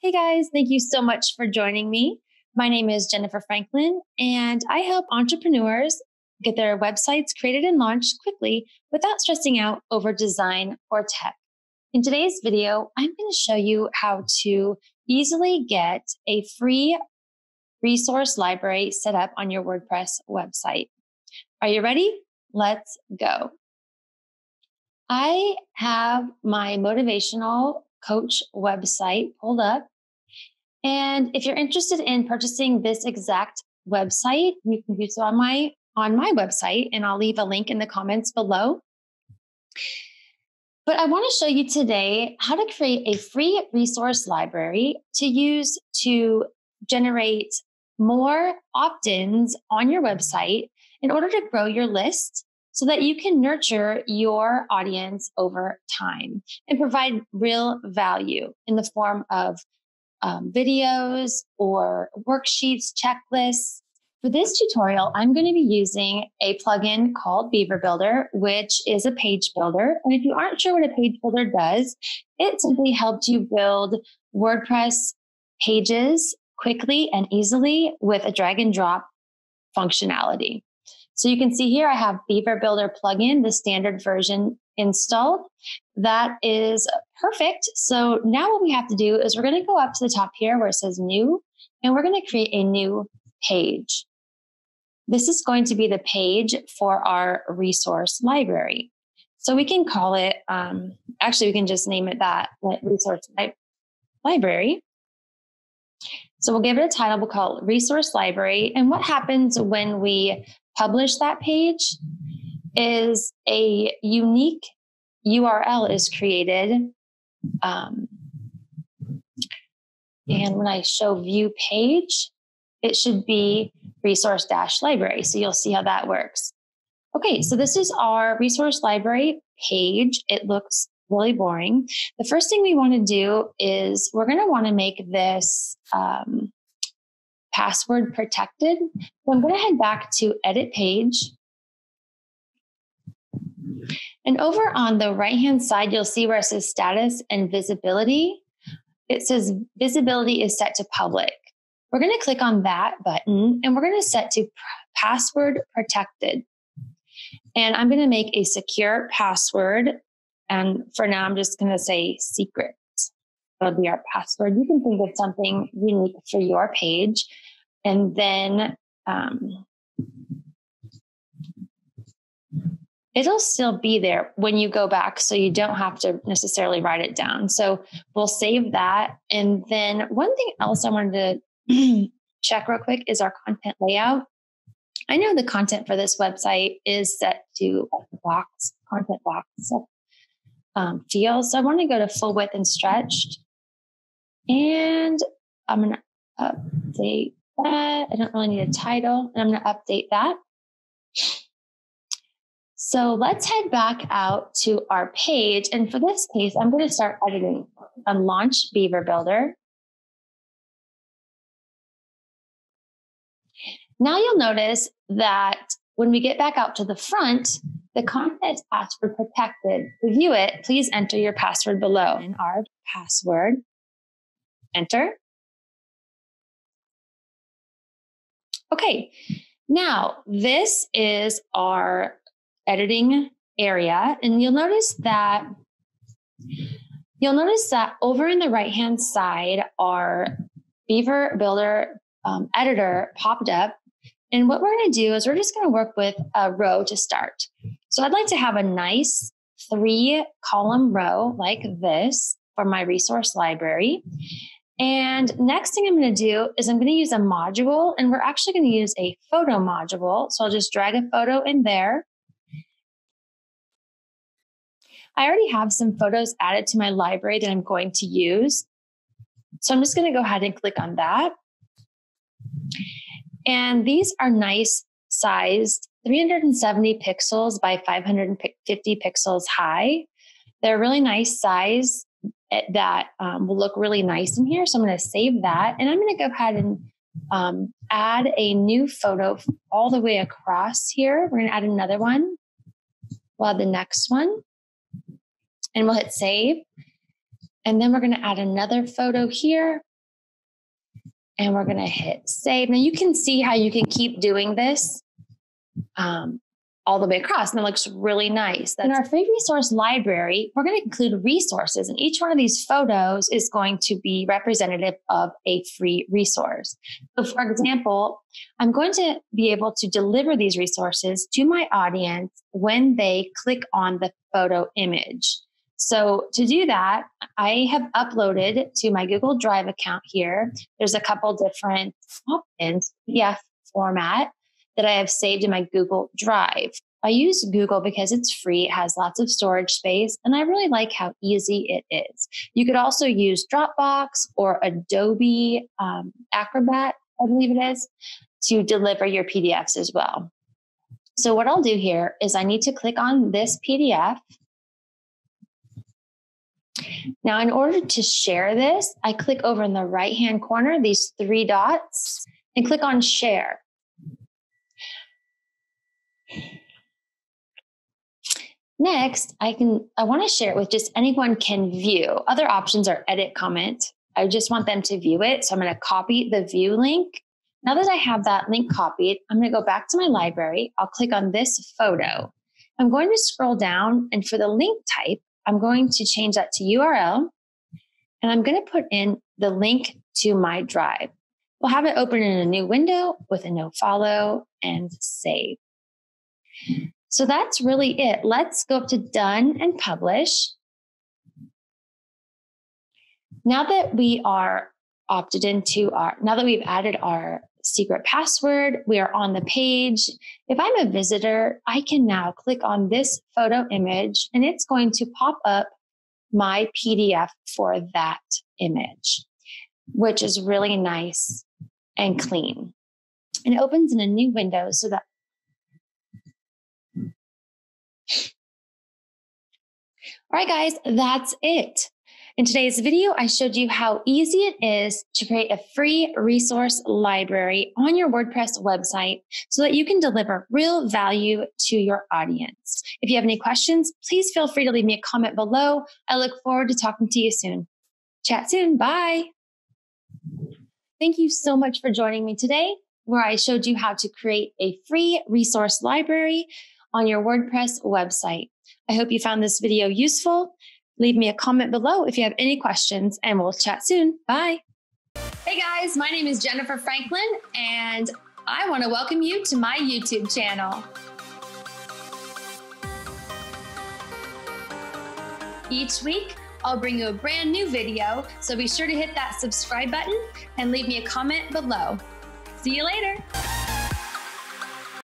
Hey guys, thank you so much for joining me. My name is Jennifer Franklin, and I help entrepreneurs get their websites created and launched quickly without stressing out over design or tech. In today's video, I'm going to show you how to easily get a free resource library set up on your WordPress website. Are you ready? Let's go. I have my motivational coach website pulled up. And if you're interested in purchasing this exact website, you can do so on my on my website and I'll leave a link in the comments below. But I want to show you today how to create a free resource library to use to generate more opt-ins on your website in order to grow your list so that you can nurture your audience over time and provide real value in the form of um, videos or worksheets, checklists. For this tutorial, I'm going to be using a plugin called Beaver Builder, which is a page builder. And if you aren't sure what a page builder does, it simply helps you build WordPress pages quickly and easily with a drag and drop functionality. So you can see here I have Beaver Builder plugin, the standard version installed. That is perfect. So now what we have to do is we're going to go up to the top here where it says new, and we're going to create a new page. This is going to be the page for our resource library. So we can call it, um, actually, we can just name it that resource li- library. So we'll give it a title, we'll call it resource library. And what happens when we publish that page is a unique URL is created. Um, and when I show view page, it should be resource dash library. So you'll see how that works. Okay, so this is our resource library page. It looks really boring. The first thing we want to do is we're going to want to make this um, password protected. So I'm going to head back to edit page. And over on the right hand side, you'll see where it says status and visibility. It says visibility is set to public. We're going to click on that button and we're going to set to password protected. And I'm going to make a secure password. And for now, I'm just going to say secret. That'll be our password. You can think of something unique for your page. And then um, it'll still be there when you go back. So you don't have to necessarily write it down. So we'll save that. And then one thing else I wanted to check real quick is our content layout. I know the content for this website is set to box, content box um, field. So I want to go to full width and stretched. And I'm going to update that. I don't really need a title, and I'm going to update that. So let's head back out to our page. And for this case, I'm going to start editing on Launch Beaver Builder. Now you'll notice that when we get back out to the front, the content is password protected. To view it, please enter your password below. In our password, enter. Okay, now this is our editing area, and you'll notice that you'll notice that over in the right hand side, our Beaver Builder um, editor popped up. And what we're going to do is we're just going to work with a row to start. So I'd like to have a nice three column row like this for my resource library. And next thing I'm going to do is I'm going to use a module and we're actually going to use a photo module. So I'll just drag a photo in there. I already have some photos added to my library that I'm going to use. So I'm just going to go ahead and click on that. And these are nice sized 370 pixels by 550 pixels high. They're really nice size that um, will look really nice in here. So I'm going to save that and I'm going to go ahead and um, add a new photo all the way across here. We're going to add another one. We'll add the next one and we'll hit save. And then we're going to add another photo here and we're going to hit save. Now you can see how you can keep doing this um, all the way across and it looks really nice. That's in our free resource library, we're going to include resources and each one of these photos is going to be representative of a free resource. So for example, I'm going to be able to deliver these resources to my audience when they click on the photo image. So to do that, I have uploaded to my Google Drive account here. There's a couple different options, PDF format that I have saved in my Google Drive. I use Google because it's free, it has lots of storage space, and I really like how easy it is. You could also use Dropbox or Adobe um, Acrobat, I believe it is, to deliver your PDFs as well. So, what I'll do here is I need to click on this PDF now, in order to share this, I click over in the right hand corner, these three dots, and click on share. Next, I can I want to share it with just anyone can view. Other options are edit comment. I just want them to view it. So I'm going to copy the view link. Now that I have that link copied, I'm going to go back to my library. I'll click on this photo. I'm going to scroll down and for the link type, I'm going to change that to URL and I'm going to put in the link to my drive. We'll have it open in a new window with a no follow and save. So that's really it. Let's go up to done and publish. Now that we are opted into our, now that we've added our secret password. We are on the page. If I'm a visitor, I can now click on this photo image and it's going to pop up my PDF for that image, which is really nice and clean. And it opens in a new window so that All right, guys, that's it. In today's video, I showed you how easy it is to create a free resource library on your WordPress website so that you can deliver real value to your audience. If you have any questions, please feel free to leave me a comment below. I look forward to talking to you soon. Chat soon. Bye. Thank you so much for joining me today, where I showed you how to create a free resource library on your WordPress website. I hope you found this video useful Leave me a comment below if you have any questions, and we'll chat soon. Bye. Hey guys, my name is Jennifer Franklin, and I want to welcome you to my YouTube channel. Each week, I'll bring you a brand new video, so be sure to hit that subscribe button and leave me a comment below. See you later.